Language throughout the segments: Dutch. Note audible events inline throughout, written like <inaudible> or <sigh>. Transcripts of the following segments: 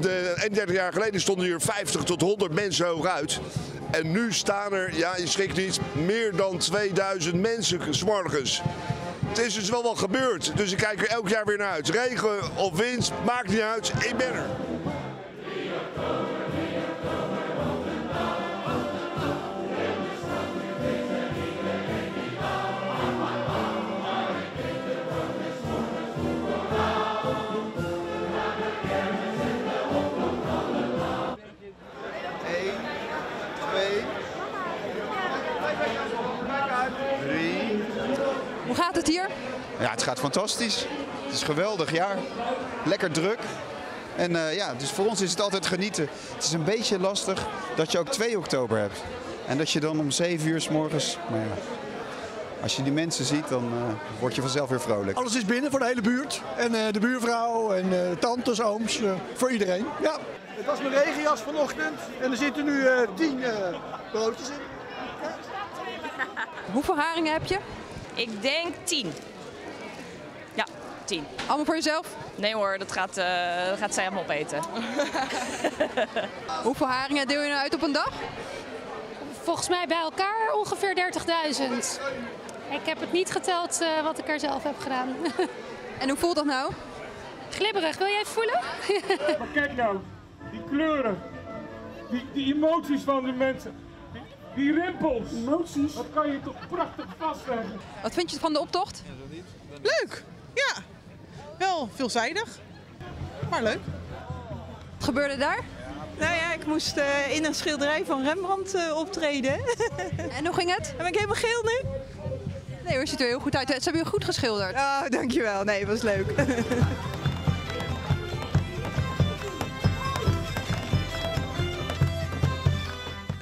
De, 31 jaar geleden stonden hier 50 tot 100 mensen hooguit. En nu staan er, ja, je schrikt niet, meer dan 2000 mensen s'morgens. Het is dus wel wat gebeurd. Dus ik kijk er elk jaar weer naar uit. Regen of wind, maakt niet uit. Ik ben er. Hoe gaat het hier? Ja, het gaat fantastisch. Het is een geweldig jaar. Lekker druk. En eh, ja, dus voor ons is het altijd genieten. Het is een beetje lastig dat je ook 2 oktober hebt. En dat je dan om 7 uur s morgens. Maar ja, als je die mensen ziet, dan eh, word je vanzelf weer vrolijk. Alles is binnen voor de hele buurt. En eh, de buurvrouw en eh, tantes, ooms, eh, voor iedereen. Ja. Het was mijn regenjas vanochtend en er zitten nu eh, tien eh, broodjes in. Hoeveel haringen heb je? Ik denk 10. Ja, 10. Allemaal voor jezelf? Nee hoor, dat gaat, eh, dat gaat zij allemaal opeten. <laughs> Hoeveel haringen deel je nou uit op een dag? Volgens mij bij elkaar ongeveer 30.000. Ik heb het niet geteld eh, wat ik er zelf heb gedaan. <laughs> En hoe voelt dat nou? Glibberig, wil jij even voelen? Maar kijk nou, die kleuren, die, die emoties van de mensen, die, rimpels. Emoties? Dat kan je toch prachtig vastleggen. Wat vind je van de optocht? Leuk, ja. Wel veelzijdig, maar leuk. Wat gebeurde daar? Nou ja, ik moest eh, in een schilderij van Rembrandt eh, optreden. <laughs> En hoe ging het? ben ik helemaal geel nu? Nee hoor, ziet er heel goed uit. Ze hebben je goed geschilderd. Oh, dankjewel. Nee, was leuk. <laughs>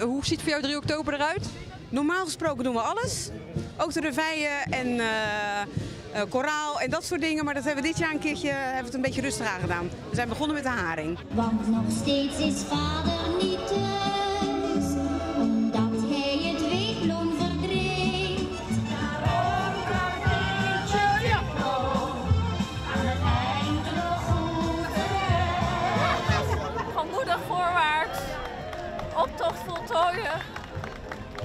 Hoe ziet voor jou 3 oktober eruit? Normaal gesproken doen we alles. Ook de reveille en eh, eh, koraal en dat soort dingen. Maar dat hebben we dit jaar een keertje hebben we het een beetje rustig aangedaan. We zijn begonnen met de haring. Want nog steeds is vader niet thuis,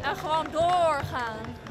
En gewoon doorgaan.